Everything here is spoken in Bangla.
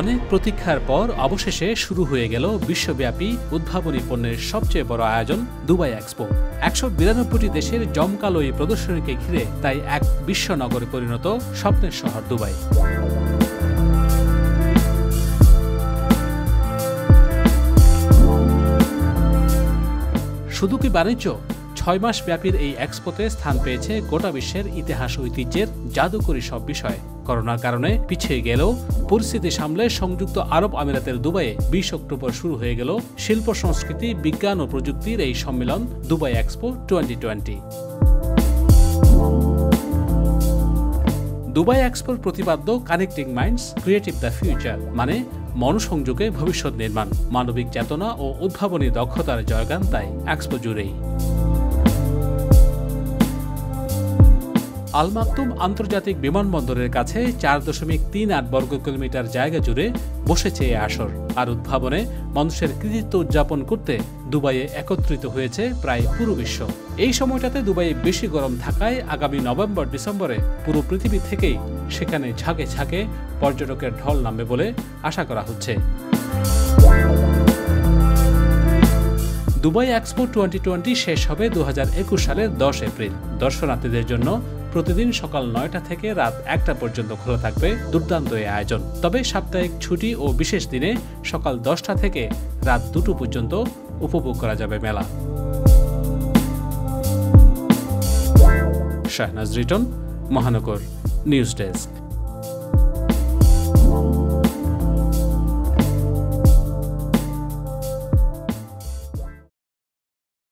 অনেক প্রতীক্ষার পর অবশেষে শুরু হয়ে গেল বিশ্বব্যাপী উদ্ভাবনী পণ্যের সবচেয়ে বড় আয়োজন দুবাই এক্সপো। একশো বিরানব্বইটি দেশের জমকালো এই প্রদর্শনীকে ঘিরে তাই এক বিশ্বনগরে পরিণত স্বপ্নের শহর দুবাই। শুধু কি বাণিজ্য? ছয় মাস ব্যাপীর এই এক্সপোতে স্থান পেয়েছে গোটা বিশ্বের ইতিহাস ঐতিহ্যের জাদুকরী সব বিষয়। করোনার কারণে পিছিয়ে গেলেও পরিস্থিতি সামলে সংযুক্ত আরব আমিরাতের দুবাইয়ে বিশ অক্টোবর শুরু হয়ে গেল শিল্প, সংস্কৃতি, বিজ্ঞান ও প্রযুক্তির এই সম্মেলন Dubai expo twenty twenty. Dubai এক্সপোর প্রতিপাদ্য connecting minds, creative the future মানে মনসংযোগে ভবিষ্যৎ নির্মাণ, মানবিক চেতনা ও উদ্ভাবনী দক্ষতার জয়গান তাই এক্সপো জুড়েই। আল মাকতুম আন্তর্জাতিক বিমানবন্দরের কাছে চার দশমিক তিন আট বর্গ কিলোমিটার জায়গা জুড়ে বসেছে এ আসর। আর উদ্ভাবনে মানুষের কৃতিত্ব উদযাপন করতে দুবাইয়ে একত্রিত হয়েছে প্রায় পুরো বিশ্ব। এই সময়টাতে দুবাইয়ে বেশি গরম থাকায় আগামী নভেম্বর, ডিসেম্বরে পুরো পৃথিবী থেকেই সেখানে ঝাঁকে ঝাঁকে পর্যটকের ঢল নামবে বলে আশা করা হচ্ছে। দুবাই এক্সপো টোয়েন্টি টোয়েন্টি শেষ হবে দু হাজার একুশ সালের দশ এপ্রিল। দর্শনার্থীদের জন্য প্রতিদিন সকাল নয়টা থেকে রাত একটা পর্যন্ত খোলা থাকবে দুর্দান্ত এই আয়োজন। তবে সাপ্তাহিক ছুটি ও বিশেষ দিনে সকাল দশটা থেকে রাত দুটো পর্যন্ত উপভোগ করা যাবে মেলা। Shahnaz Riton, Mahanagar news desk.